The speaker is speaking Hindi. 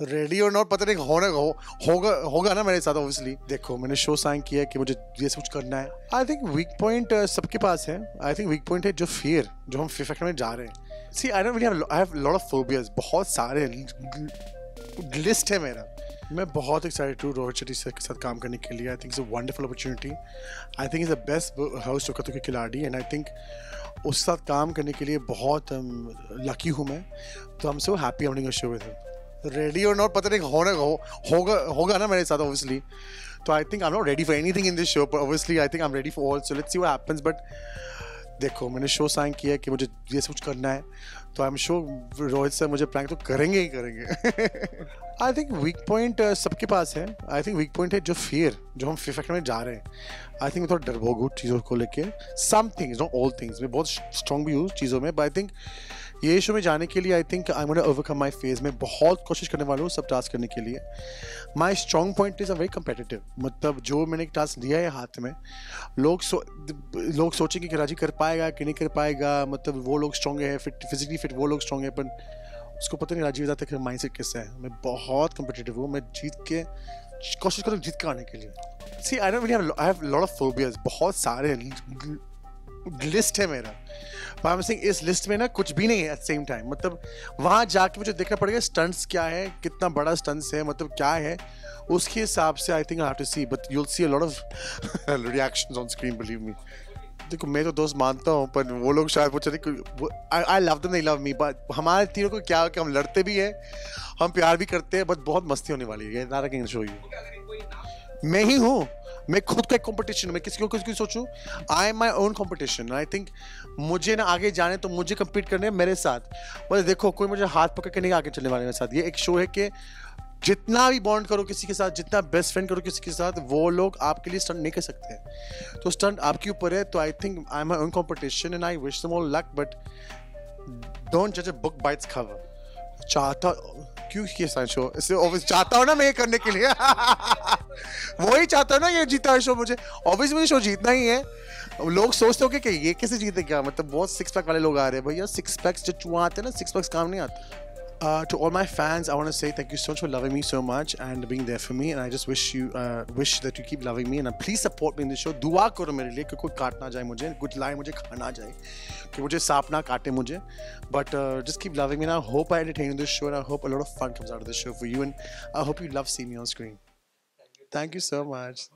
रेडी और नॉट पता नहीं होने हो, होगा होगा ना मेरे साथ ऑब्वियसली देखो मैंने शो साइन किया है कि मुझे ये कुछ करना है। आई थिंक वीक पॉइंट सबके पास है। आई थिंक वीक पॉइंट है जो फियर जो हम फैक्टर में जा रहे हैं। See I don't have lot of phobias बहुत सारे लिस्ट है मेरा। मैं बहुत एक्साइटेड हूँ रोहित शेट्टी सर के साथ काम करने के लिए। I think is a wonderful opportunity I think is the best house चुका के खिलाड़ी एंड आई थिंक उसके साथ काम करने के लिए बहुत लकी um, हूँ मैं। तो हम so happy earning show with him ready और नॉट पता नहीं होने होगा होगा ना मेरे साथ ऑब्वियसली तो I think I not ready for anything in this show but obviously I think I am ready for all so let's see what happens but देखो, मैंने शो साइन किया कि मुझे ये सब कुछ करना है। तो I am sure Rohit sir मुझे प्रैंक तो करेंगे ही करेंगे। आई थिंक वीक पॉइंट सबके पास है। आई थिंक वीक पॉइंट है जो फियर जो हम फिर फैक्टर में जा रहे हैं। आई थिंक थोड़ा डरबोग हूँ चीज़ों को लेके। Some things not all things मैं बहुत स्ट्रॉन्ग भी हूँ चीज़ों में बट आई थिंक ये शो में जाने के लिए I think I want overcome my phase में बहुत कोशिश करने वाला हूँ सब टास्क करने के लिए। My strong point is a very competitive मतलब जो मैंने टास्क लिया है हाथ में, लोग सो, लोग सोचेंगे कि राज़ी कर पाएगा कि नहीं कर पाएगा मतलब वो लोग स्ट्रॉन्ग है, फिट फिजिकली फिट वो लोग स्ट्रॉन्ग है, पर उसको पता नहीं राजीव जाता माइंड सेट किससे है। मैं बहुत कम्पिटिटिव हूँ, मैं जीत के, कोशिश करूँ जीत के आने के लिए। See I I have lot of phobias बहुत सारे लिस्ट है मेरा। सिंह इस लिस्ट में ना कुछ भी नहीं है एट सेम टाइम मतलब वहाँ जाके मुझे देखना पड़ेगा स्टंट्स क्या है, कितना बड़ा स्टंट्स है मतलब क्या है। उसके हिसाब से I think I have to see but you'll see a lot of reactions on screen believe me देखो, मैं तो दोस्त मानता हूँ, पर वो लोग शायद वो चले I love them love me but हमारे तीनों को क्या, कि हम लड़ते भी हैं, हम प्यार भी करते हैं बट बहुत मस्ती होने वाली है नारा किंग शो यू मैं ही हूँ। मैं खुद का एक कॉम्पिटिशन मैं किसी को किसी को सोचूं? I am my own competition I think मुझे ना आगे जाने तो मुझे कम्पीट करने मेरे साथ। बस देखो, कोई मुझे हाथ पकड़ के नहीं आगे चलने वाले मेरे साथ। ये एक शो है कि जितना भी बॉन्ड करो किसी के साथ, जितना बेस्ट फ्रेंड करो किसी के साथ, वो लोग आपके लिए स्टंट नहीं कर सकते तो स्टंट आपके ऊपर है तो I think I am own competition and I wish them all luck but don't जज a book by its cover चाहता क्यों किया साइंस शो? इससे चाहता हूँ ना मैं ये करने के लिए। वही चाहता हूँ ना ये जीता है शो मुझे ऑब्वियस मुझे शो जीतना ही है लोग सोचते हो कि ये कैसे जीते क्या मतलब बहुत सिक्स पैक वाले लोग आ रहे हैं भैया सिक्स पैक्स जो चुहा आते हैं ना सिक्स पैक्स काम नहीं आते Uh, to all my fans, I want to say thank you so much for loving me so much and being there for me. And I just wish you uh, wish that you keep loving me and uh, please support me in the show. दुआ करो मेरे लिए कि कोई काट ना जाए मुझे कुछ लाए मुझे खाना जाए कि मुझे सांप ना काटे मुझे but uh, just keep loving me and I hope I entertain this show and I hope a lot of fun comes out of this show for you and I hope you love seeing me on screen. Thank you so much.